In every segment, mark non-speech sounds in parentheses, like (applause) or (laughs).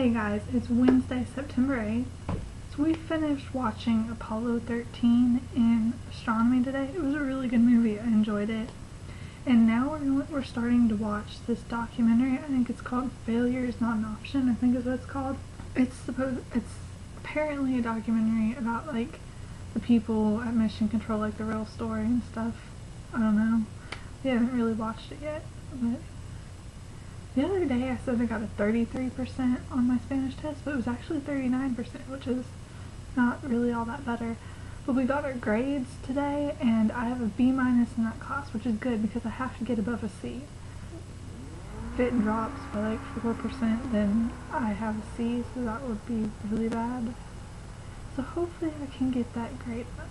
Hey guys, it's Wednesday, September 8th. So we finished watching Apollo 13 in astronomy today. It was a really good movie. I enjoyed it. And now we're, we're starting to watch this documentary. I think it's called Failure is Not an Option, I think is what it's called. It's supposed, it's apparently a documentary about like the people at Mission Control, like the real story and stuff. I don't know. We haven't really watched it yet, but the other day I said I got a 33% on my Spanish test, but it was actually 39%, which is not really all that better. But we got our grades today, and I have a B minus in that class, which is good because I have to get above a C. If it drops by like 4%, then I have a C, so that would be really bad. So hopefully I can get that grade up.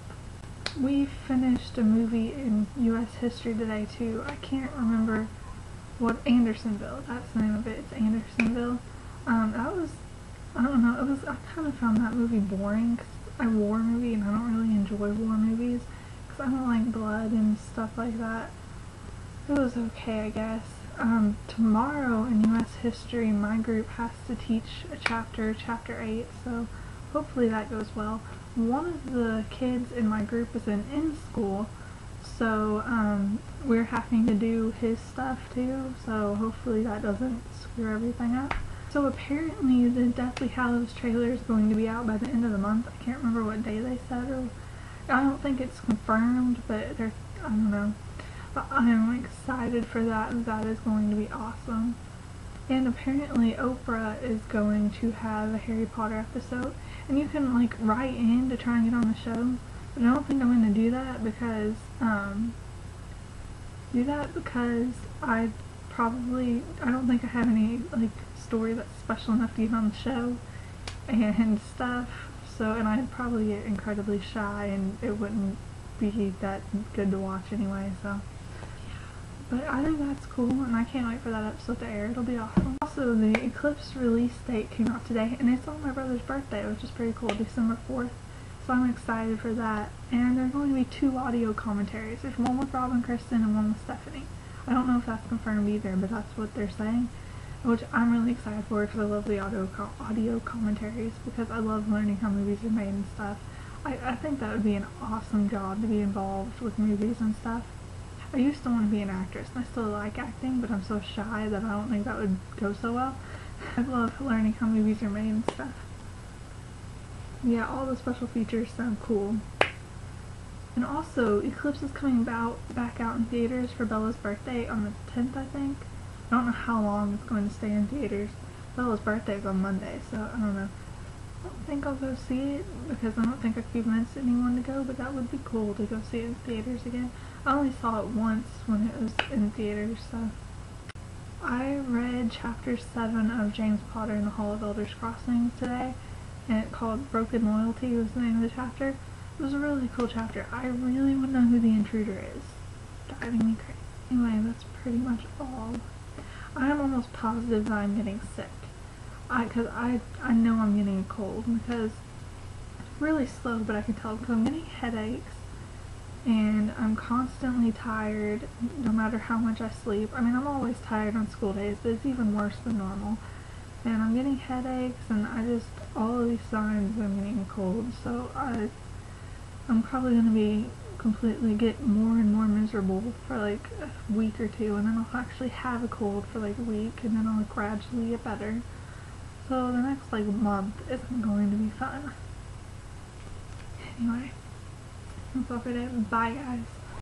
We finished a movie in U.S. history today too. I can't remember what Andersonville. That's the name of it. It's Andersonville. Um, that was I don't know. It was I kind of found that movie boring. Cause I war movie and I don't really enjoy war movies because I don't like blood and stuff like that. It was okay, I guess. Um, tomorrow in U.S. history, my group has to teach a chapter, chapter eight. So hopefully that goes well. One of the kids in my group is in in school so um, we're having to do his stuff too, so hopefully that doesn't screw everything up. So apparently the Deathly Hallows trailer is going to be out by the end of the month. I can't remember what day they said, or I don't think it's confirmed, but they're, I don't know. But I'm excited for that, that is going to be awesome. And apparently Oprah is going to have a Harry Potter episode, and you can like write in to try and get on the show. But I don't think I'm going to do that because, um, do that because I probably, I don't think I have any, like, story that's special enough to get on the show and stuff. So, and I'd probably get incredibly shy and it wouldn't be that good to watch anyway, so. But I think that's cool, and I can't wait for that episode to air. It'll be awesome. Also, the Eclipse release date came out today, and it's on my brother's birthday, which is pretty cool, December 4th so I'm excited for that. And there are going to be two audio commentaries. There's one with Rob and Kristen and one with Stephenie. I don't know if that's confirmed either, but that's what they're saying, which I'm really excited for because I love the audio co audio commentaries because I love learning how movies are made and stuff. I, I think that would be an awesome job to be involved with movies and stuff. I used to want to be an actress, and I still like acting, but I'm so shy that I don't think that would go so well. (laughs) I love learning how movies are made and stuff. Yeah, all the special features sound cool. And also, Eclipse is coming about back out in theaters for Bella's birthday on the 10th, I think. I don't know how long it's going to stay in theaters. Bella's birthday is on Monday, so I don't know. I don't think I'll go see it because I don't think I've convinced anyone to go, but that would be cool to go see it in theaters again. I only saw it once when it was in theaters, so. I read chapter 7 of James Potter and the Hall of Elders Crossing today and it called Broken Loyalty was the name of the chapter. It was a really cool chapter. I really want to know who the intruder is. Driving me crazy. Anyway, that's pretty much all. I am almost positive that I'm getting sick. I, cause I, I know I'm getting a cold because it's really slow, but I can tell because I'm getting headaches and I'm constantly tired no matter how much I sleep. I mean, I'm always tired on school days, but it's even worse than normal and I'm getting headaches and I just all of these signs I'm getting cold so I I'm probably gonna be completely get more and more miserable for like a week or two and then I'll actually have a cold for like a week and then I'll gradually get better. So the next like month isn't going to be fun. Anyway that's all for today. Bye guys